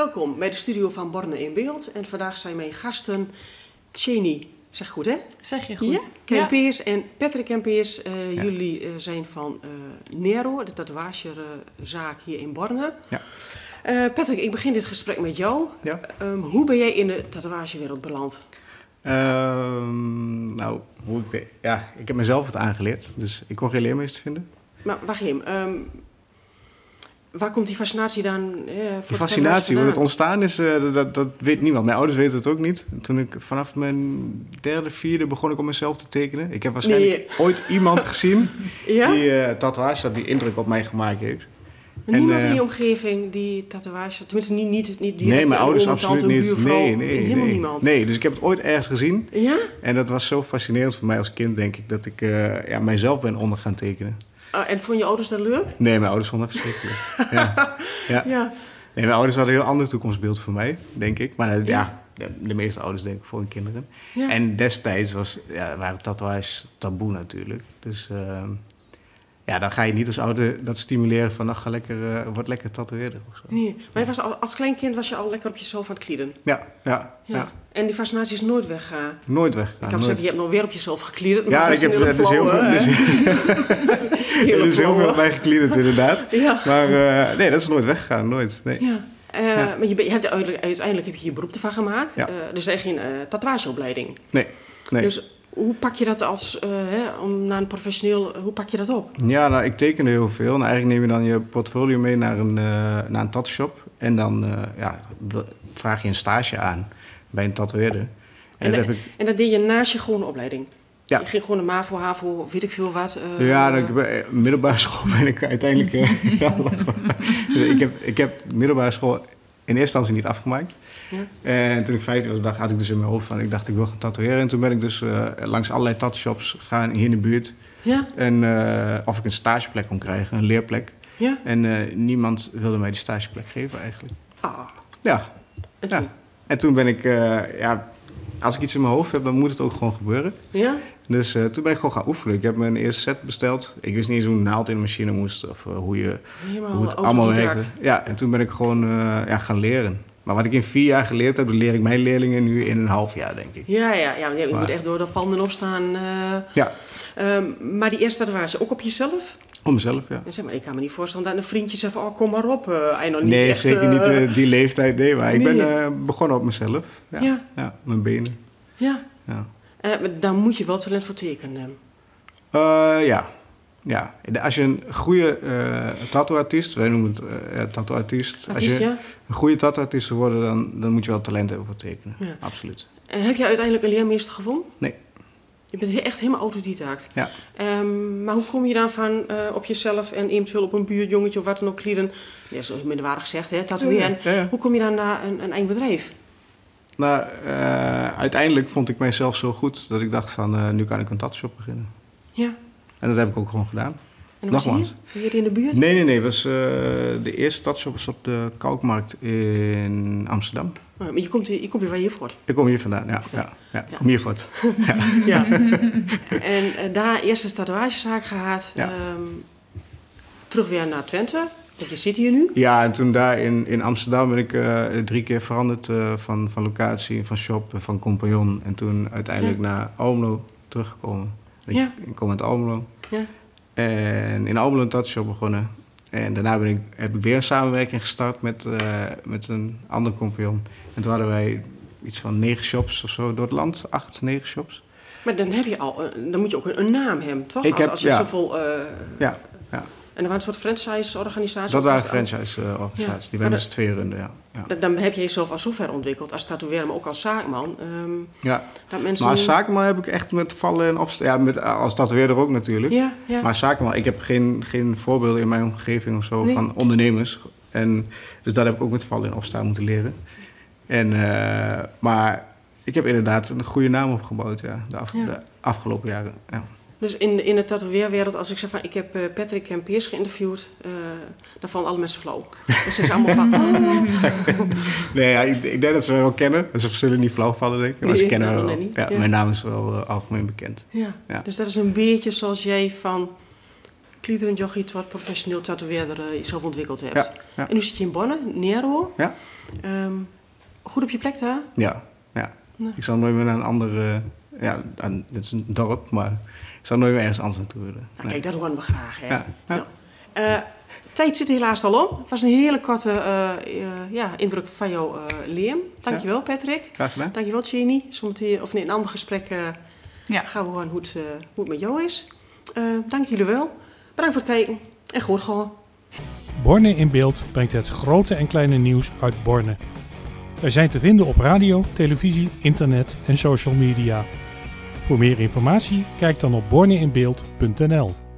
Welkom bij de studio van Borne in Beeld. En vandaag zijn mijn gasten Cheney, zeg goed hè? Zeg je goed. Ja, Kempeers en Patrick Kempeers. Eh, Jullie eh, zijn van eh, Nero, de tatoeagezaak hier in Borne. Ja. Eh, Patrick, ik begin dit gesprek met jou. Ja. Ehm, hoe ben jij in de tatoeagewereld beland? Ehm, nou, hoe ik ben, ja, ik heb mezelf het aangeleerd, dus ik kon geen leermeester vinden. Maar wacht even, ehm, waar komt die fascinatie dan eh, voor Die fascinatie, hoe het ontstaan is, eh, dat- dat, weet niemand. Mijn ouders weten het ook niet. Toen ik vanaf mijn derde, vierde begon ik om mezelf te tekenen. Ik heb waarschijnlijk ooit iemand gezien Ja? die eh tatoeage had, die indruk op mij gemaakt heeft. Maar niemand en, in je eh, omgeving die tatoeage, tenminste niet, niet, niet direct nee, mijn ouders oom, absoluut niet. buurvrouw, Nee, nee, helemaal nee. niemand. Nee, dus ik heb het ooit ergens gezien. Ja? En dat was zo fascinerend voor mij als kind, denk ik, dat ik ja, mijzelf ben onder gaan tekenen. Ah, en vond je ouders dat leuk? Nee, mijn ouders vonden het verschrikkelijk. ja. Ja. Ja. Nee, mijn ouders hadden een heel ander toekomstbeeld voor mij, denk ik. Maar eh, ja, de, de meeste ouders denken voor hun kinderen. En destijds was, ja, waren tatoeages taboe natuurlijk. Dus ehm, ja, dan ga je niet als ouder dat stimuleren van... Nou, ga lekker, eh, word lekker tatoeëerder of zo. Nee, maar je was al, als klein kind was je al lekker op jezelf aan het klieden. Ja, ja, Ja. ja. En die fascinatie is nooit weggegaan. Nooit weg. ik kan zeggen, je hebt nog weer op jezelf gekliederd. Ja, ik heb, het is heel veel, flauwe, er is, heel veel mij gekliederd inderdaad. Ja. Maar eh, nee, dat is nooit weggegaan, nooit. Nee. Ja. Eh, Maar je, hebt uiteindelijk, uiteindelijk heb je je beroep ervan gemaakt. Ja. Eh, dus er is geen eh, tatoeageopleiding. Nee, nee. Dus hoe pak je dat als, eh, hè, om naar een professioneel, hoe pak je dat op? Ja, nou, ik tekende heel veel. En eigenlijk neem je dan je portfolio mee naar een, eh naar een tattoo-shop. En dan eh, ja, vraag je een stage aan bij een tatoeëerder. En, En, dat ik... en dat deed je naast je gewone opleiding? Ja. Je ging gewoon de MAVO, HAVO, weet ik veel wat. Ja, dan, ik ben, middelbare school ben ik uiteindelijk... ja, ik, heb, ik heb middelbare school in eerste instantie niet afgemaakt. Ja. En toen ik 15 was, dacht, had ik dus in mijn hoofd van... Ik dacht, ik wil gaan tatoeëren. En toen ben ik dus eh, langs allerlei tattoo-shops gegaan hier in de buurt. Ja, En eh, of ik een stageplek kon krijgen, een leerplek. ja. En eh, niemand wilde mij die stageplek geven eigenlijk. Ah, Ja, en toen? Ja. En toen ben ik, ja, als ik iets in mijn hoofd heb, dan moet het ook gewoon gebeuren. Ja? Dus eh, toen ben ik gewoon gaan oefenen. Ik heb mijn eerste set besteld. Ik wist niet eens hoe een naald in de machine moest of eh, hoe, je, Helemaal hoe het allemaal werkte. Ja, en toen ben ik gewoon eh, ja, gaan leren. Maar wat ik in vier jaar geleerd heb, dat leer ik mijn leerlingen nu in een half jaar, denk ik. Ja, ja, ja, je Maar- moet echt door de vallen en opstaan. Ja, Ehm, maar die eerste tatoeage ook op jezelf? Om mezelf, ja. En zeg maar, ik kan me niet voorstellen dat een vriendje zegt van, oh, kom maar op. eh nog niet Nee, echt, zeker eh, niet eh, die leeftijd. Nee, maar ik ben eh, begonnen op mezelf. Ja. Ja. ja. mijn benen. Ja, Ja. Eh, daar moet je wel talent voor tekenen. Eh, ja. ja. Als je een goede eh tattooartiest, wij noemen het eh tattooartiest. Als je ja? een goede tattooartiest wil worden, dan, dan moet je wel talent hebben voor tekenen. Ja. Absoluut. En heb je uiteindelijk een leermeester gevonden? Nee. Je bent echt helemaal autodidact. Ja. Ehm, maar hoe kom je dan van eh, op jezelf en eventueel op een buurtjongetje of wat dan ook klieden? Ja, zo minderwaardig gezegd, hè, tatoeëren. Ja, ja. Hoe kom je dan naar een, een eigen bedrijf? Nou, eh, uiteindelijk vond ik mijzelf zo goed dat ik dacht van, eh, nu kan ik een tattoo beginnen. Ja. En dat heb ik ook gewoon gedaan. En was Nogmaals. hier? Hier in de buurt? Nee, nee, nee. Was, eh, de eerste tattoo was op de Kalkmarkt in Amsterdam. Oh, maar je komt, hier, je komt hier waar je voort. Ik kom hier vandaan, ja. ja, ja. Ik kom hier voort. Ja. en eh, daar eerst een tatoeagezaak gehad. Ja. Ehm, terug weer naar Twente. Want je zit hier nu. Ja, en toen daar in, in Amsterdam ben ik eh, drie keer veranderd van, van locatie, van shop, van compagnon. En toen uiteindelijk naar Almelo teruggekomen. Ik, Ja. ik kom uit Almelo. Ja. En in Almelo een tattoo begonnen. En daarna ben ik, heb ik weer een samenwerking gestart met, eh, met een ander compagnon. En toen hadden wij iets van negen shops of zo door het land. Acht, negen shops. Maar dan, heb je al, dan moet je ook een, een naam hebben, toch? Ik als, heb- als je ja. zoveel... eh, Ja, ja. En er waren een soort franchise-organisaties? dat waren franchise-organisaties. Ja. Die dat- z'n tweeën runden, ja. ja. Dan- heb je jezelf al zover ontwikkeld als tatoeëerder, maar ook als zaakman. ehm, ja. dat mensen... Maar als zakenman heb ik echt met vallen en opstaan. Ja, met, als tatoeëerder ook natuurlijk. Ja, ja. Maar als zakenman, ik heb geen, geen voorbeelden in mijn omgeving of zo Nee. van ondernemers. En, dus dat heb ik ook met vallen en opstaan moeten leren. En, eh, maar ik heb inderdaad een goede naam opgebouwd ja, de, af- de afgelopen jaren. Ja. Dus in, in de tatoeëerwereld, als ik zeg van ik heb eh, Patrick en Piers geïnterviewd, eh, dan vallen alle mensen flauw. Zeggen ze allemaal van, oh, Nee, ja, ik, ik denk dat ze wel kennen. Ze zullen niet flauw vallen, denk ik. Maar ze kennen nou, wel. nee, niet. Ja, Ja. Mijn naam is wel eh, algemeen bekend. ja. Ja. Dus dat is een beetje zoals jij van Klieder en jochie wat professioneel tatoeëerder uh, jezelf ontwikkeld hebt. Ja, ja. En nu zit je in Bonn, Nero. Ja. Ehm, goed op je plek daar? Ja, ja. Ja. Ik zal nooit meer naar een ander... eh, ja, aan- dit is een dorp, maar ik zal nooit meer ergens anders naartoe willen. Nou, Nee. Kijk, dat horen we graag. Hè? Ja, ja. Nou, eh, tijd zit helaas al om. Het was een hele korte eh, eh, ja, indruk van jou, eh Liam. Dankjewel, Patrick. Graag gedaan. Dankjewel, Jenny. Zometeen, of in een ander gesprek Ja. gaan we horen hoe het, eh, hoe het met jou is. Eh, dank jullie wel. Bedankt voor het kijken en goed gewoon. Borne in Beeld brengt het grote en kleine nieuws uit Borne. Wij zijn te vinden op radio, televisie, internet en social media. Voor meer informatie kijk dan op borneinbeeld.nl.